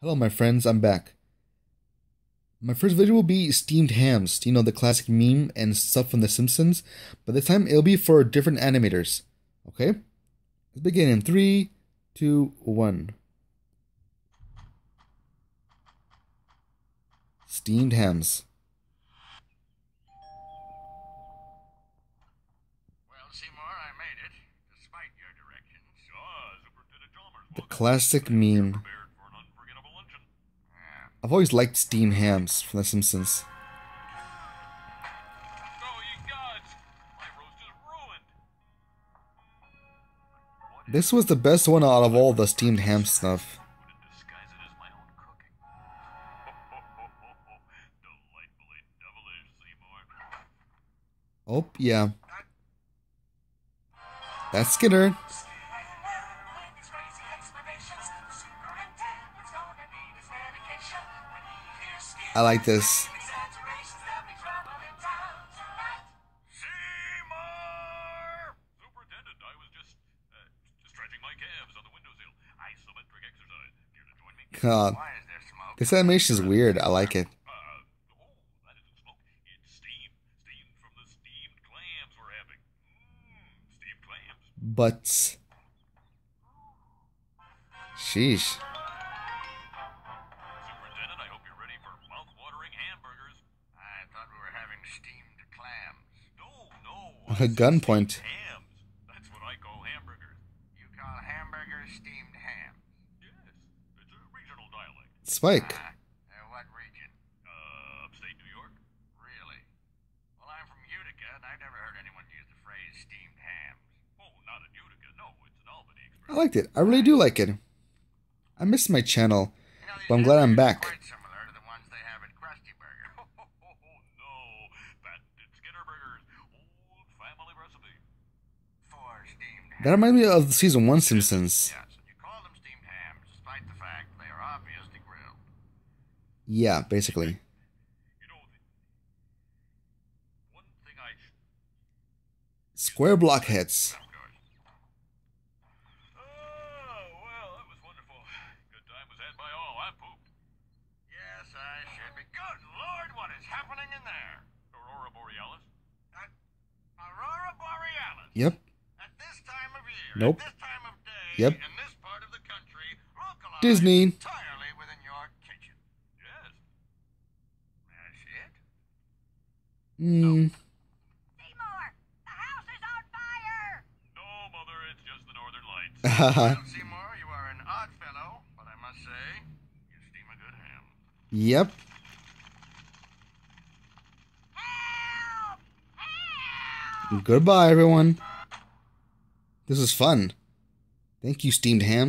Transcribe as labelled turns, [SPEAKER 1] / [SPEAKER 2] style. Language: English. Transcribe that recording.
[SPEAKER 1] Hello, my friends, I'm back. My first video will be steamed hams, you know, the classic meme and stuff from The Simpsons, but this time it'll be for different animators. Okay? Let's begin in three, two, one. Steamed hams.
[SPEAKER 2] Well, Seymour, I made it, despite your directions.
[SPEAKER 3] Chalmers.
[SPEAKER 1] The classic meme.
[SPEAKER 3] Prepared for an unforgettable luncheon.
[SPEAKER 2] Yeah.
[SPEAKER 1] I've always liked steamed hams from The Simpsons.
[SPEAKER 3] Ye gods! My roast is ruined. What
[SPEAKER 1] This was the best one out of all the steamed ham stuff.
[SPEAKER 3] wouldn't disguise it as my own cooking? Delightfully devilish, Seymour.
[SPEAKER 1] Oh, yeah. That's Skinner. To like this. God,
[SPEAKER 2] Why is there smoke?
[SPEAKER 1] this animation is weird. I like it. But.
[SPEAKER 3] oh, it's an Albany.
[SPEAKER 1] I liked it. I really do like it. I missed my channel, but I'm glad I'm back. That reminds me of season one Simpsons.
[SPEAKER 2] Yes, and you call them steamed hams despite the fact they are obviously grilled.
[SPEAKER 1] Yeah, basically.
[SPEAKER 3] You know, the, one thing I sh-
[SPEAKER 1] Square blockheads. Yep.
[SPEAKER 2] At this time of year.
[SPEAKER 1] Nope.
[SPEAKER 2] At this time of day.
[SPEAKER 1] Yep.
[SPEAKER 2] In this part of the country. Localized
[SPEAKER 1] Disney.
[SPEAKER 2] Entirely within your kitchen.
[SPEAKER 3] Yes.
[SPEAKER 2] That's it.
[SPEAKER 1] Mm,
[SPEAKER 4] Seymour, the house is on fire!
[SPEAKER 3] No, Mother, it's just the Northern Lights.
[SPEAKER 1] haha.
[SPEAKER 2] Well, Seymour, you are an odd fellow, but I must say, you steam a good ham.
[SPEAKER 1] yep. Goodbye, everyone. This was fun. Thank you, steamed ham.